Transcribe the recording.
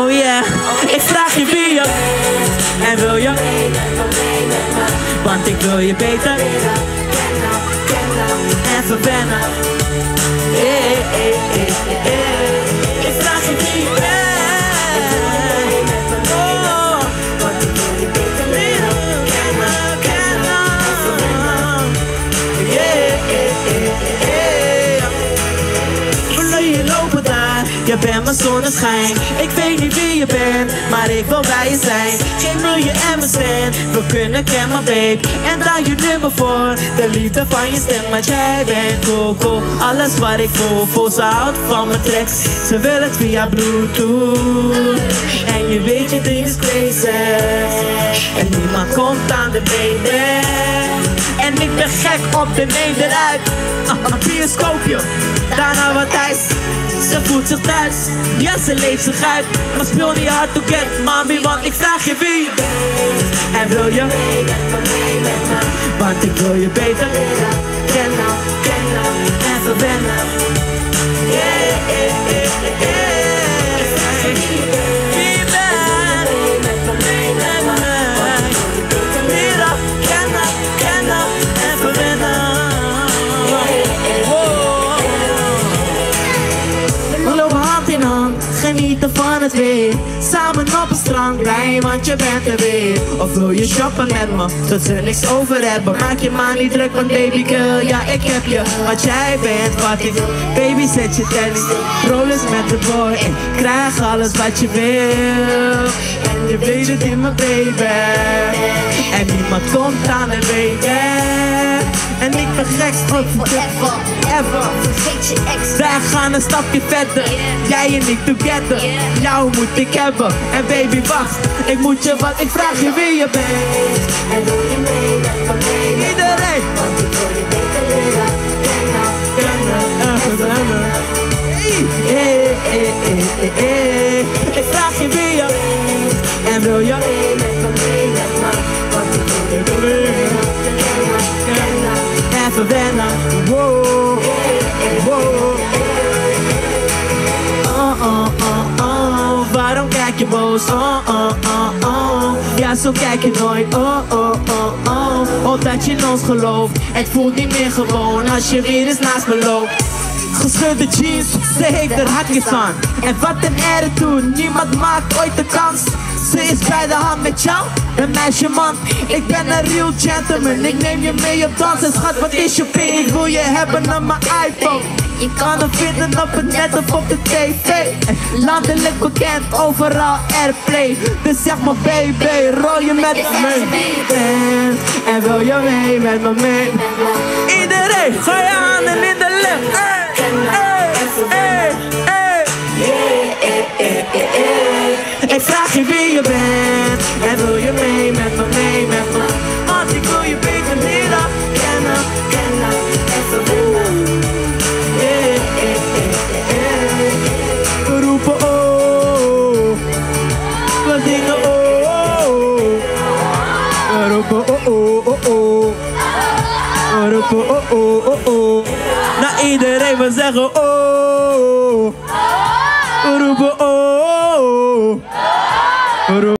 Oh yeah, ik vraag je wie je En wil je. Want ik wil je beter. En verwennen Je bent mijn zonneschijn. Ik weet niet wie je bent, maar ik wil bij je zijn. Geef me je en mijn stem We kunnen kennen babe. En daar je nummer voor. De liefde van je stem, want jij bent cool Alles wat ik voel, voel ze houdt van mijn tracks. Ze wil het via bluetooth. En je weet je ding is crazy. En niemand komt aan de benen en ik ben gek op de neem eruit Een bioscoopje, daarna wat ijs Ze voelt zich thuis, ja ze leeft zich uit. Maar speel niet hard to get mami Want ik vraag je wie En wil je Want ik wil je beter? Kennen, kennen en verwennen het Samen op het strand, blij want je bent er weer. Of wil je shoppen met me, dat ze niks over hebben. Maak je maar niet druk, want baby girl, ja ik heb je. Wat jij bent, wat ik Baby zet je tennis, rollers met de boy En krijg alles wat je wil. En je weet het in mijn baby. En niemand komt aan de baby Ik ben gek, Forever, ever. Vergeet je ex. wij gaan een stapje verder, jij en ik together. Jou moet ik hebben, en baby wacht. Ik moet je wat, ik vraag je wie je bent. En doe je mee met me mee, Iedereen Wow, wow. Oh, oh, oh, oh Waarom kijk je boos? Oh, oh, oh, oh Ja, zo kijk je nooit. Oh, oh, oh, oh Omdat je in ons gelooft. Het voelt niet meer gewoon Als je weer eens naast me loopt. Geschudde jeans, ze heeft er hakjes aan En wat een attitude, niemand maakt ooit de kans. Ze is bij de hand met jou, een meisje man Ik ben een real gentleman, ik neem je mee op dansen Schat, wat is je pin? Ik wil je hebben op mijn iPhone. Je kan hem vinden op het net of op de tv Landelijk bekend, overal airplay. Dus zeg maar baby, rol je met me mee. En wil je mee met me mee? Iedereen, ga je handen in de lucht. Hey, hey, hey. Roepen oh oh oh oh. Roepen oh oh oh oh. Naar iedereen we zeggen oh. We roepen oh We roepen